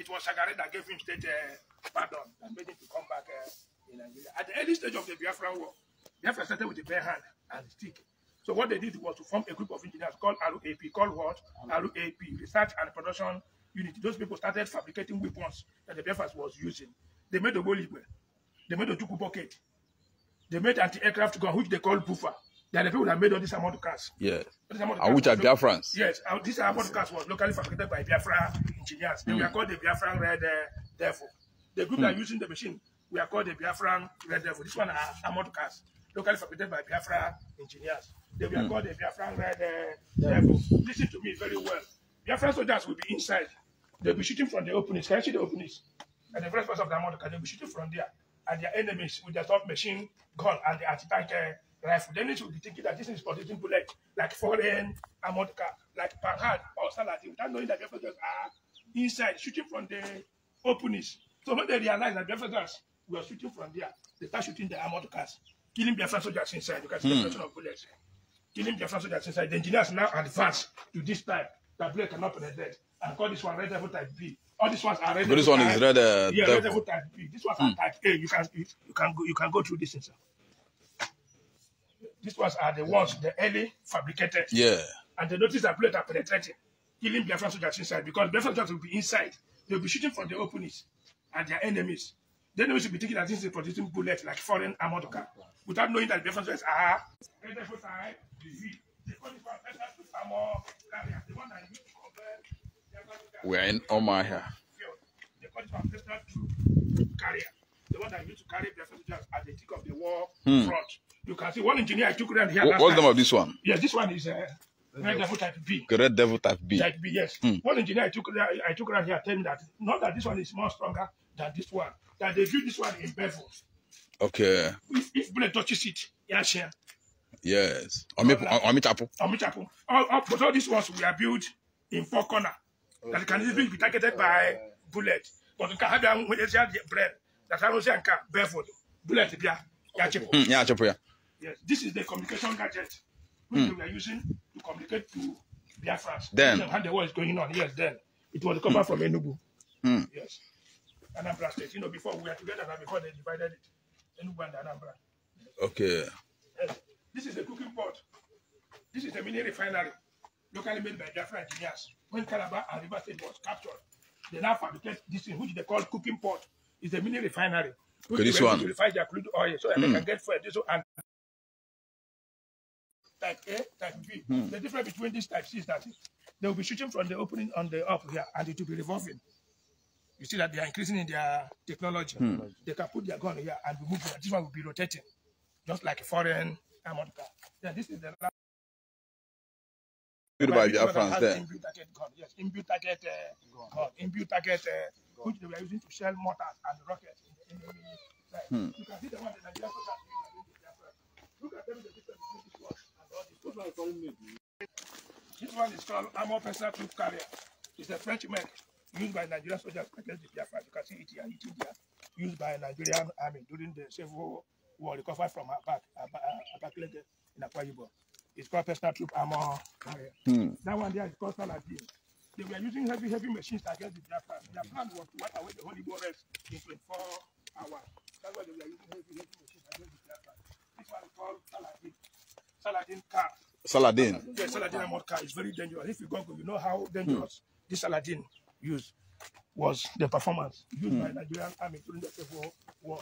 it was Shagari that gave him state uh, pardon and made him to come back uh, in Nigeria. At the early stage of the Biafran war, Biafra started with a bare hand and stick. So what they did was to form a group of engineers called RUAP, called what? RUAP, Research and Production Unit. Those people started fabricating weapons that the Biafras was using. They made the Bolibwe. They made the Tuku pocket. They made anti-aircraft gun, which they call Buffer. They are the people that made all these amount cars. Yes. These amount And which are cars- Biafrans? Yes, uh, this amount of cars was locally fabricated by Biafra engineers. They were called the Biafran Red uh, Devil. The group that are using the machine, we are called the Biafran Red Devil. This one are amount of cars, locally fabricated by Biafra engineers. They were called the Biafran Red uh, Devil. Listen to me very well. Biafran soldiers will be inside. They'll be shooting from the openings. Can you see the openings? At the first part of the amount car, they'll be shooting from there. And their enemies with their top machine gun and the anti-tank uh, rifle. The enemies will be thinking that this is protecting bullet, like foreign armored car, like Panhard or Saladin, without knowing that the soldiers are inside shooting from the openings. So when they realize that Biafra soldiers were shooting from there, they start shooting the armored cars, killing Biafra soldiers inside. You can see the explosion of bullets. Killing Biafra soldiers inside. The engineers now advance to this type that bullet cannot penetrate and call this one Red Devil Type B. All these ones are Red But this Devil one is type- red uh, yeah, Red devil. Devil Type B. This one's are Type A. You can you, you can go you can go through this inside. These ones are the ones the early fabricated Yeah. and they notice that bullets are penetrating, killing Biafran soldiers inside because Biafran soldiers will be inside. They'll be shooting from the openings at their enemies. The enemies will be thinking that this is a protecting bullet like foreign armored car without knowing that Biafran soldiers are Red Devil type B. They call this one special armor carrier, the one that used to convert Biafran soldiers We're in Omar here. field. They call it one personal troop carrier. The one that used to carry Biafran soldiers at the thick of the war hmm. front. Can see one engineer I took around here What, what's the name of this one? Yes, this one is uh, Red Devil type B. Red Devil Type B. Type B, yes. One engineer I took, I took around here tell me that not that this one is more stronger than this one, that they build this one in bevel. Okay. If, if bullet touches it, yeah, share. Yes. Omi, Omi Chapu. On which happen. All, all, but all these ones we are built in four corner. That can easily be targeted by bullet. But you can have them when they bread. That I don't say can barefoot. Bullet, yeah. Yeah, chip. Hmm, yeah, Chapu, yeah. Yes, this is the communication gadget which hmm. we are using to communicate to Biafrans. Then. How the war is going on. Yes, then. It was covered hmm. from Enugu. Hmm. Yes. Anambra State. You know, before we were together and before they divided it. Enugu and Anambra. Okay. Yes. This is a cooking pot. This is a mini refinery, locally made by Biafra engineers. When Calabar and River State was captured, they now fabricate this thing, which they call cooking pot. It's a mini refinery. Okay, this one. To refine their crude oil so that they hmm. can get fuel. And type A, type B. The difference between these types is that they will be shooting from the opening on the up here and it will be revolving. You see that they are increasing in their technology. They can put their gun here and be moving. This one will be rotating, just like a foreign armored car. Yeah, this is the last Built by this Biafrans has there. Inbuilt target gun. Yes, inbuilt target uh, gun. Inbuilt target uh, which they were using to shell mortars and rockets in the enemy line. You can see the one that Nigeria soldiers this. This one is called Armor Personal Troop Carrier. It's a French make used by Nigerian soldiers against the Biafra. You can see it here, it is here. Used by Nigerian army during the Civil War, recovered from Abac, Abakaleke in Akwa Ibom. It's called Personal Troop Armor Carrier. That one there is called Saladin. They were using heavy, heavy machines against the Biafra. Their plan was to wipe away the Holy War rest in 24 hours. That's why they were using heavy, heavy machines against the Biafra. This one is called Saladin. Saladin car. Saladin. Yes, Saladin Amod car is very dangerous. If you Google, you know how dangerous this Saladin used was the performance used by hmm. Nigerian army during the Civil War.